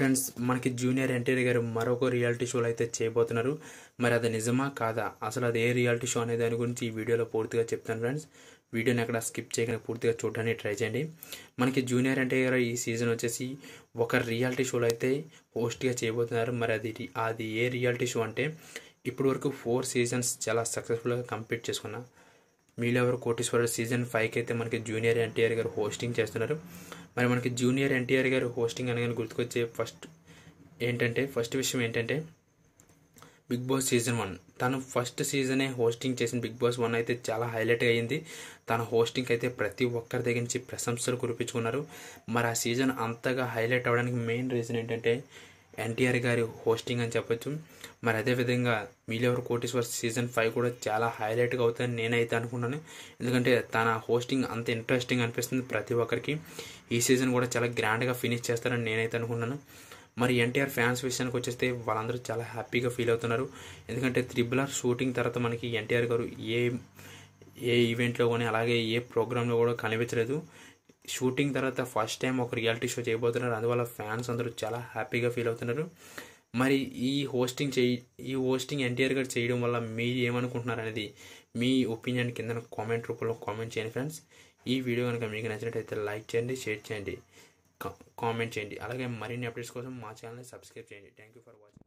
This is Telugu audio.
ఫ్రెండ్స్ మనకి జూనియర్ ఎన్టీఆర్ గారు మరొక రియాలిటీ షోలు అయితే చేయబోతున్నారు. మరి అది నిజమా కాదా? అసలు అది ఏ రియాలిటీ షో అనే దాని గురించి ఈ వీడియోలో పూర్తిగా చెప్తాను ఫ్రెండ్స్. వీడియోని అక్కడ స్కిప్ చేయకుండా పూర్తిగా చూడడానికి ట్రై చేయండి. మనకి జూనియర్ ఎన్టీఆర్ గారు ఈ సీజన్ వచ్చేసి ఒక రియాలిటీ షోలో అయితే హోస్ట్గా చేయబోతున్నారు. మరి అది అది ఏ రియాలిటీ షో అంటే ఇప్పటి వరకు ఫోర్ సీజన్స్ చాలా సక్సెస్ఫుల్గా కంప్లీట్ చేసుకున్నా. మీలెవరు కోటీశ్వరుడు సీజన్ ఫైవ్కి అయితే మనకి జూనియర్ ఎన్టీఆర్ గారు హోస్టింగ్ చేస్తున్నారు. మరి మనకి జూనియర్ ఎన్టీఆర్ గారు హోస్టింగ్ అనగానే గుర్తుకొచ్చే ఫస్ట్ ఏంటంటే ఫస్ట్ విషయం ఏంటంటే బిగ్ బాస్ సీజన్ వన్. తను ఫస్ట్ సీజనే హోస్టింగ్ చేసిన బిగ్ బాస్ వన్ అయితే చాలా హైలైట్ అయ్యింది. తన హోస్టింగ్ అయితే ప్రతి ఒక్కరి దగ్గర నుంచి ప్రశంసలు కురిపించుకున్నారు. మరి ఆ సీజన్ అంతగా హైలైట్ అవ్వడానికి మెయిన్ రీజన్ ఏంటంటే ఎన్టీఆర్ గారి హోస్టింగ్ అని చెప్పొచ్చు. మరి అదేవిధంగా మీలెవరు కోటీశ్వర్ సీజన్ ఫైవ్ కూడా చాలా హైలైట్గా అవుతుందని నేనైతే అనుకున్నాను ఎందుకంటే తన హోస్టింగ్ అంత ఇంట్రెస్టింగ్ అనిపిస్తుంది ప్రతి ఒక్కరికి. ఈ సీజన్ కూడా చాలా గ్రాండ్గా ఫినిష్ చేస్తారని నేనైతే అనుకున్నాను మరి ఎన్టీఆర్ ఫ్యాన్స్ విషయానికి వచ్చేస్తే వాళ్ళందరూ చాలా హ్యాపీగా ఫీల్ అవుతున్నారు. ఎందుకంటే త్రిబుల్ ఆర్ షూటింగ్ తర్వాత మనకి ఎన్టీఆర్ గారు ఏ ఏ ఈవెంట్లో కానీ అలాగే ఏ ప్రోగ్రాంలో కూడా కనిపించలేదు. షూటింగ్ తర్వాత ఫస్ట్ టైం ఒక రియాలిటీ షో చేయబోతున్నారు. అందువల్ల ఫ్యాన్స్ అందరూ చాలా హ్యాపీగా ఫీల్ అవుతున్నారు. మరి ఈ హోస్టింగ్ చేయి ఈ హోస్టింగ్ ఎన్టీఆర్ గారు చేయడం వల్ల మీరు ఏమనుకుంటున్నారు అనేది మీ ఒపీనియన్ కింద కామెంట్ రూపంలో కామెంట్ చేయండి ఫ్రెండ్స్. ఈ వీడియో కనుక మీకు నచ్చినట్టయితే లైక్ చేయండి షేర్ చేయండి కామెంట్ చేయండి. అలాగే మరిన్ని అప్డేట్స్ కోసం మా ఛానల్ని సబ్స్క్రైబ్ చేయండి. Thank you for watching.